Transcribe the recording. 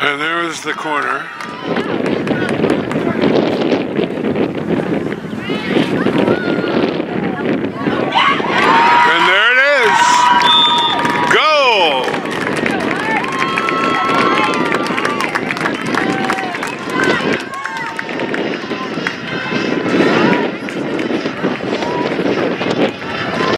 And there is the corner.